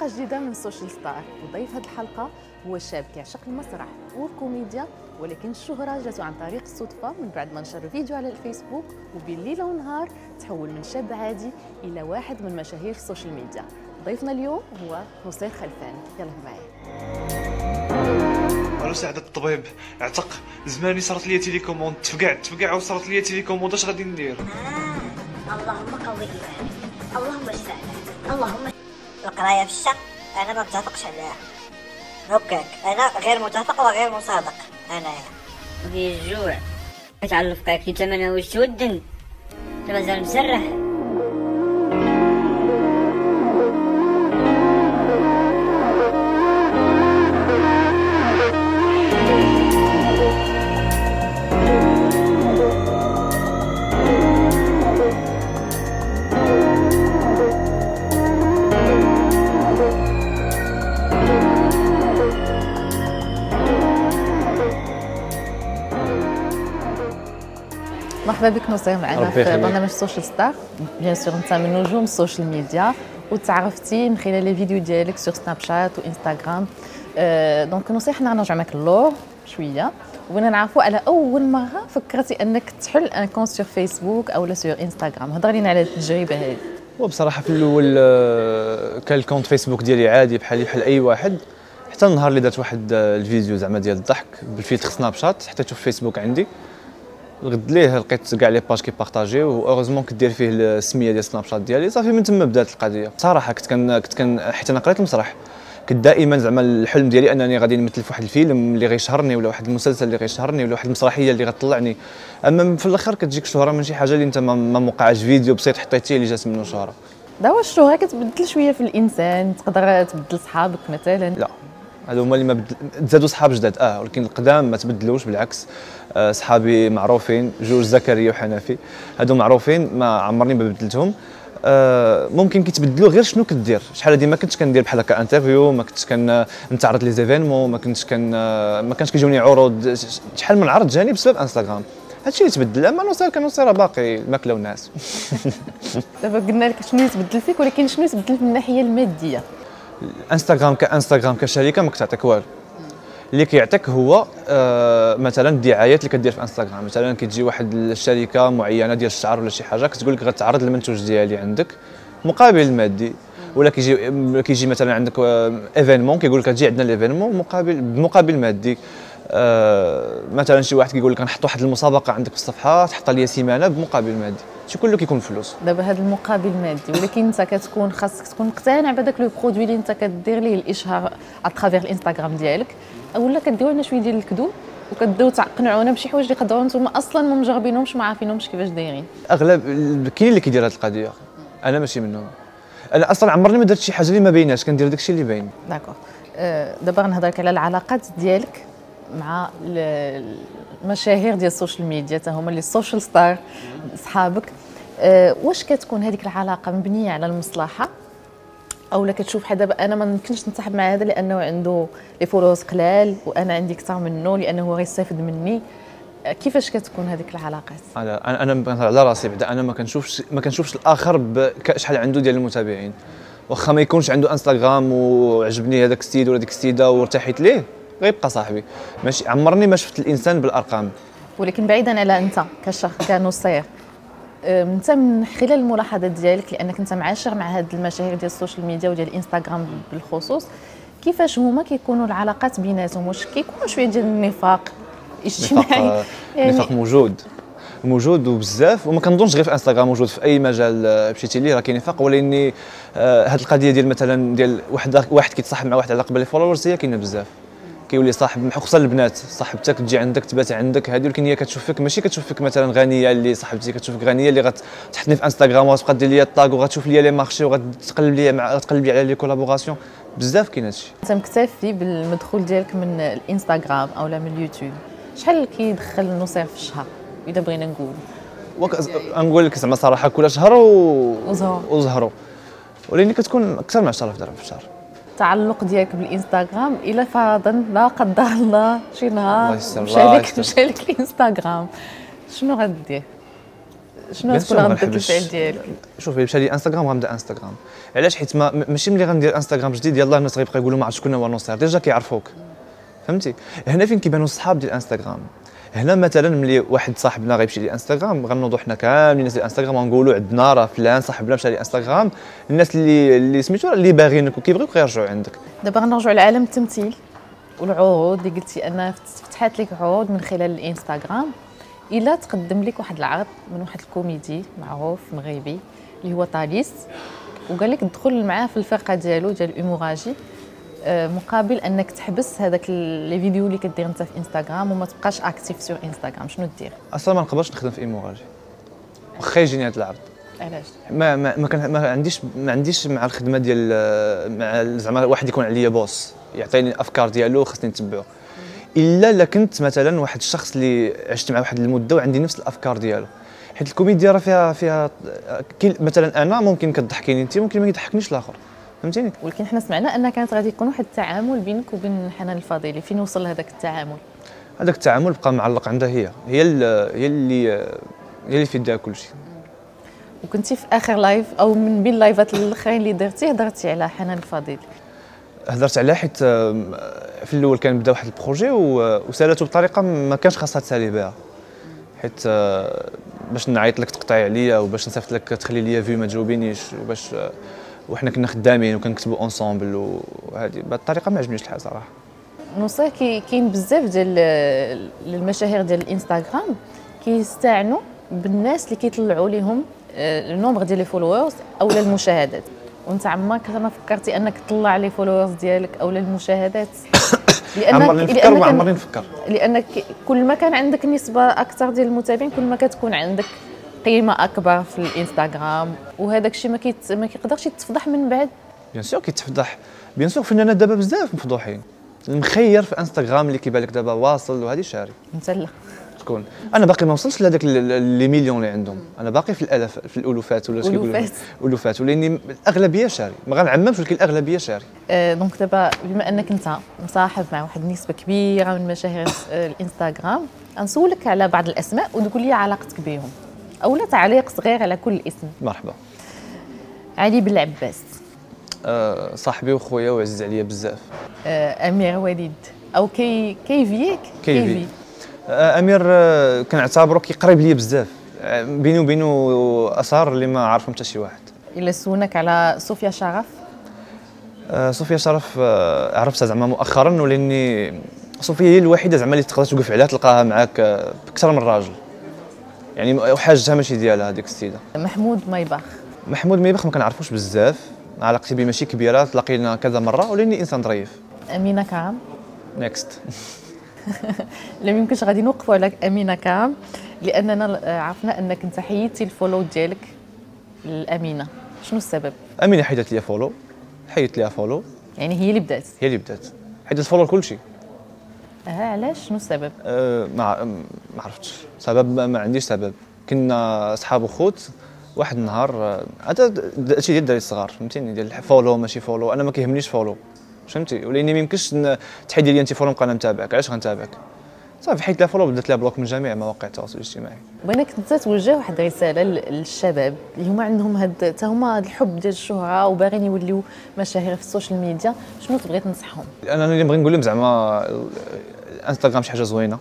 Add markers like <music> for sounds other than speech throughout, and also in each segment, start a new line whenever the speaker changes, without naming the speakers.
حلقة جديدة من سوشيال ستار وضيف هذه الحلقة هو شاب كيعشق المسرح والكوميديا ولكن الشهرة جاتو عن طريق الصدفة من بعد ما نشر فيديو على الفيسبوك وبين ليله ونهار تحول من شاب عادي إلى واحد من مشاهير ال social media ضيفنا اليوم هو نصير خلفان. يلا معايا.
ألو سعد الطبيب. اعتق. زماني صارت لي télécommande تفقع تفقع وصارت لي télécommande اش غادي ندير؟
آه. اللهم قوي اللهم اشفع اللهم القراية في الشق أنا ما متفقش عليها هكاك أنا غير متفق وغير مصادق أنايا
ودي الجوع. كتعلق كي تمنى واش تودن مازال مسرح.
مرحبا بك نصير معنا في. برنامج social star bien sûr انت من نجوم ال social media وتعرفتي من خلال les vidéos ديالك sur سناب شات وانستغرام أه دونك نصير حنا غنرجع معك اللور شوية وبغينا نعرفوا على اول مره فكرتي انك تحل un compte sur فيسبوك أو sur انستغرام هضر لينا على التجربه هذه
وبصراحه في الأول كان ال compte فيسبوك ديالي عادي بحال بحال أي واحد. حتى النهار اللي درت واحد آه، الفيديو زعما ديال الضحك بالفيلتر سناب شات حتى تشوف فيسبوك عندي. غدا ليه لقيت كاع les pages كيبارطاجيو و heureusement كدير فيه السمية ديال سناب شات ديالي. صافي من تما بدات القضية. صراحة كنت كان كنت كان حيت أنا قريت المسرح كنت دائما زعما الحلم ديالي أنني غادي نمثل في واحد الفيلم اللي غيشهرني ولا واحد المسلسل اللي غيشهرني ولا واحد المسرحية اللي غتطلعني. أما في الآخر كتجيك الشهرة من شي حاجة اللي أنت ما ما موقعاش فيديو بسيط حطيتيه اللي جات منه شهرة.
دابا الشهرة كتبدل شوية في الإنسان. تقدر تبدل صحابك مثلا.
لا. هادو هما اللي ما بدل... تزادوا صحاب جداد. آه ولكن القدام ما تبدلوش بالعكس. صحابي معروفين جوج زكريا وحنفي. هادو معروفين ما عمرني ما بدلتهم. آه ممكن كيتبدلوا غير شنو كدير؟ شحال هادي ما كنتش كندير بحال هكا interview ما كنتش كن نتعرض les événements ما كنتش كن ما كانش كيجوني عروض. شحال من عرض جاني بسبب انستغرام. هادشي اللي تبدل أما نوصل كنوصل باقي الماكله والناس. <laughs>
دابا قلنا لك شنو يتبدل فيك ولكن شنو يتبدل من الناحية المادية؟
انستغرام كانستغرام كشركة ما كتعطيك والو. اللي كيعطيك هو آه مثلا الدعايات اللي كدير في انستغرام مثلا كتجي واحد الشركة معينة ديال الشعر ولا شي حاجة كتقول لك غتعرض المنتوج ديالي عندك مقابل مادي. ولا كيجي كيجي مثلا عندك événement كيقول لك تجي عندنا ال événement مقابل بمقابل مادي. آه مثلا شي واحد كيقول لك نحط واحد المسابقة عندك في الصفحة تحط لي سيمانة بمقابل مادي. شي كله كيكون فلوس.
دابا هذا المقابل مادي ولكن انت كتكون خاصك تكون مقتنع بهذاك le produit اللي انت كدير ليه الإشهار à travers الانستغرام ديالك. اولا كديروا لنا شوية ديال الكذوب وكتبداو تقنعونا بشي حوايج اللي قدروا نتوما أصلا ما مجربينهمش ما عارفينهمش كيفاش دايرين.
أغلب كاين اللي كيدير هذه القضية. أنا ماشي منهم. أنا أصلا عمرني ما درت شي حاجة اللي ما بايناش كندير داكشي اللي باين.
d'accord. دابا غنهضر لك على العلاقات ديالك مع ال- المشاهير ديال ال social media تا هما اللي ال social stars صحابك. آه، واش كتكون هذيك العلاقة مبنية على المصلحة؟ أو لا كتشوف حدا أنا ما يمكنش نصاحب مع هذا لأنه عنده les followers قلال وأنا عندي أكثر منه لأنه هو غيستافد مني. كيفاش كتكون هذيك العلاقات؟
أنا أنا على راسي بعدا أنا ما كنشوفش ما كنشوفش الآخر شحال عنده ديال المتابعين. واخا ما يكونش عنده انستغرام وعجبني هذاك السيد ولا ديك السيدة وارتحيت ليه غيبقى صاحبي. ماشي عمرني ما شفت الإنسان بالأرقام.
ولكن بعيدا على أنت كشخص كنصير. أنت من خلال الملاحظات ديالك لأنك أنت معاشر مع هاد المشاهير ديال ال social media وديال الإنستغرام بالخصوص كيفاش هما كيكونوا العلاقات بيناتهم؟ واش كيكون شوية ديال النفاق
نفاق
اجتماعي؟ يعني
نفاق موجود. موجود وبزاف وما كنظنش غير في إنستغرام موجود في أي مجال آه، مشيتي ليه راه كاين نفاق. ولأني آه، هاد القضية ديال مثلا ديال واحد واحد كيتصاحب مع واحد على قبل ال followers هي كاينة بزاف. كيولي صاحب خصوصا البنات. صاحبتك تجي عندك تبات عندك هذه ولكن هي كتشوف فيك ماشي كتشوف فيك مثلا غنية اللي صاحبتي كتشوف فيك غنية اللي غتحطني في انستغرام وغتبقى دير لي ال tag وغتشوف لي les marchés وغتقلب لي مع غتقلب لي على les collaborations بزاف كاين هادشي.
انت مكتفي بالمدخول ديالك من الإنستغرام أو لا من اليوتيوب. شحال كيدخل النصير في الشهر؟ إذا بغينا نقول.
وك... نقول لك زعما صراحة كل شهر و...
وزهر.
وزهروا ولكن كتكون أكثر من 10000 درهم في الشهر.
التعلق ديالك بالإنستغرام إلى فرضا لا قدر الله شي نهار مشى لك. مشى لك الإنستغرام. شنو غدير؟ شنو تكون
نحبش.
الفعل ديالك
شوف الا مشى لي إنستغرام غنبدا إنستغرام. علاش؟ حيت ما ماشي ملي غندير إنستغرام جديد يلاه الناس غيبقى يقولوا ما عرفت شكون هو نصير. déjà كيعرفوك. فهمتي؟ هنا فين كيبانوا الصحاب ديال إنستغرام. هنا مثلا ملي واحد صاحبنا غيمشي لي إنستغرام غنوضوا حنا كاملين الناس ديال إنستغرام غنقولوا عندنا راه فلان صاحبنا مشى لي إنستغرام. الناس اللي اللي سميتو اللي باغينك وكيبغيوك غيرجعوا عندك.
دابا غنرجعوا لعالم التمثيل والعروض اللي قلتي انها فتحات لك عروض من خلال الإنستغرام. إلا تقدم لك واحد العرض من واحد الكوميدي معروف مغربي اللي هو طاليس. وقال لك تدخل معاه في الفرقة ديالو ديال الايموراجي مقابل أنك تحبس هذاك les vidéos اللي كدير أنت في إنستغرام وما تبقاش actif sur إنستغرام. شنو دير؟
أصلا ما نقدرش نخدم في إيموراجي. واخا يجيني هذا العرض.
علاش؟
ما ما ما, كان ما عنديش ما عنديش مع الخدمة ديال مع زعما واحد يكون عليا بوس يعطيني الأفكار ديالو خصني نتبعو. إلا الا كنت مثلا واحد الشخص اللي عشت مع واحد المدة وعندي نفس الأفكار ديالو. حيت الكوميديا راه فيها فيها مثلا أنا ممكن كتضحكيني انت ممكن ما يضحكنيش الآخر. فهمتيني؟
ولكن حنا سمعنا ان كانت غادي يكون واحد التعامل بينك وبين حنان الفضيلي فين وصل هذاك التعامل؟
هذاك التعامل بقى معلق عندها هي. هي ال- هي اللي هي اللي في يدها كل شيء.
وكنتي في آخر live أو من بين اللايفات الأخرين اللي درتي هضرتي على حنان الفاضلي
هضرت عليها حيت في الأول كان بدا واحد projet وسالاتو بطريقة ما كانش خاصها تسالي بها. حيت آه، باش نعيط لك تقطعي عليا وباش نصيفط لك تخلي لي vu ما تجاوبينيش وباش آه، وحنا كنا خدامين وكنكتبوا ensemble وهذه بهذه الطريقة ما عجبنيش الحال صراحة.
نصير كي كاين بزاف ديال المشاهير ديال الانستغرام كيستعنوا بالناس اللي كيطلعوا لهم آه، ال nombre ديال les followers اولا المشاهدات. وانت عمرك ما فكرتي أنك تطلع les followers ديالك اولا المشاهدات. <coughs>
عمرني نفكر وما عمرني نفكر.
لأنك كل ما كان عندك نسبة أكثر ديال المتابعين كل ما كتكون عندك قيمة أكبر في الإنستغرام وهذاك الشيء ما كيت ما كيقدرش يتفضح من بعد.
bien sûr كيتفضح. bien sûr فنانات دابا بزاف مفضوحين. المخير في إنستغرام اللي كيبان لك دابا واصل وهذه شاري.
انت لا.
شكون أنا باقي ما وصلتش لهذاك les millions اللي عندهم. أنا باقي في الالاف في الألوفات ولا اش كيقولوا
ألوفات.
ألوفات. ولأني الأغلبية شاري. ما غنعممش ولكن الأغلبية شاري.
آه، donc دابا بما أنك أنت مصاحب مع واحد النسبة كبيرة من مشاهير الإنستغرام غنسولك على بعض الأسماء وتقول لي علاقتك بهم. اولا تعليق صغير على كل اسم.
مرحبا.
علي بن العباس
أه صاحبي وخويا وعزيز عليا بزاف.
آه، أمير وليد. أو كي كيفيك
كيفي. أه أمير أه كنعتبره كيقرب ليا بزاف. أه بيني وبينه اسرار اللي ما عارفهم حتى شي واحد.
إلا سولناك على صوفيا شرف.
أه صوفيا شرف أه عرفتها زعما مؤخرا ولأني صوفيا هي الوحيدة زعما اللي تقدر توقف عليها تلقاها معاك أه بكثر من راجل. يعني وحاجتها ماشي ديالها هذيك السيدة.
محمود مايباخ
محمود ميبخ ما كنعرفوش بزاف. علاقتي به ماشي كبيرة تلاقينا كذا مرة ولأني إنسان ظريف.
أمينة كرم
next <laughs>
لا يمكنش غادي نوقفوا على أمينة كرم لأننا عرفنا أنك أنت حيدتي ال follow ديالك لامينه شنو السبب؟
أمينة حيدت لي follow. حيدت ليها follow.
يعني هي اللي بدات.
هي اللي بدات. حيدت follow لكل شيء.
آه علاش؟ شنو السبب؟
أه ما ما عرفتش. سبب ما, عنديش سبب. كنا أصحاب وخوت واحد النهار أه، هذا هادشي ديال الدراري الصغار فهمتيني؟ ديال follow ماشي follow. أنا ما كيهمنيش follow. فهمتي؟ ولاني ما يمكنش تحيدي لي انت follow نبقى أنا متابعك. علاش غنتابعك؟ صافي حيدت لها follow بدات لها block من جميع مواقع التواصل الاجتماعي.
بغيناك انت توجه واحد الرساله لل- للشباب اللي هما عندهم هاد حتى هما هاد الحب ديال الشهرة وباغيين يوليو مشاهير في ال social media شنو تبغي تنصحهم
أنا اللي بغي نقول لهم زعما ال- الإنستغرام شي حاجة زوينة.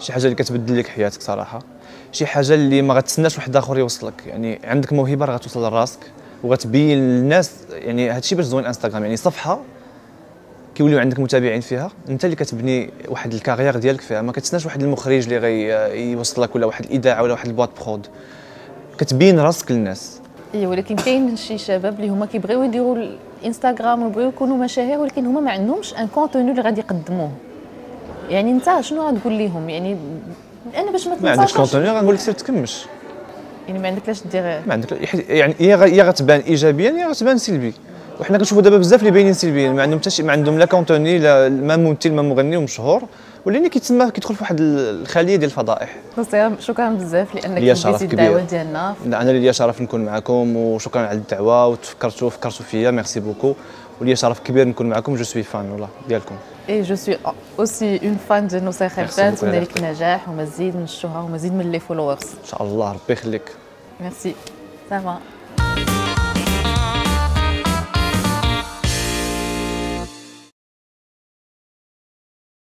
شي حاجة اللي كتبدل لك حياتك صراحة. شي حاجة اللي ما غتسناش واحد آخر يوصلك. يعني عندك موهبة راه غتوصل لراسك وغتبين للناس يعني هادشي باش زوين إنستغرام. يعني صفحة كيوليو عندك متابعين فيها؟ انت اللي كتبني واحد ال carrière ديالك فيها. ما كتسناش واحد المخرج اللي غيوصلك ولا واحد الاذاعه ولا واحد ال boîte prod كتبين راسك للناس.
اي ولكن كاين شي شباب اللي هما كيبغيو يديروا الإنستغرام ويبغيو يكونوا مشاهير ولكن هما ما عندهمش un contenu اللي غادي يقدموه. يعني انت شنو غتقول لهم يعني أنا باش ما
ما عندكش
تنساش
contenu غنقول لك سير تكمش.
يعني ما عندك لاش دير.
ما عندك يعني يا غتبان ايجابيا يا غتبان سلبي وحنا كنشوفوا دابا بزاف اللي باينين سلبيين ما عندهم حتى شي ما عندهم لا contenu لا ما ممثل ما مغني ومشهور. ولاني كيتسمى كيدخل في واحد الخلية ديال الفضائح.
شكرا بزاف
لأنك شرف.
الدعوة ديالنا.
أنا ليا شرف نكون معكم وشكرا على الدعوة وتفكرتوا فكرتوا فيا merci beaucoup. وليا شرف كبير نكون معكم je suis fan والله ديالكم.
اي je suis aussi un fan ديال نصير خلفان merci
beaucoup,
نتمنى لك. النجاح ومزيد من الشهره ومزيد من les followers
ان شاء الله ربي يخليك
ميرسي سلام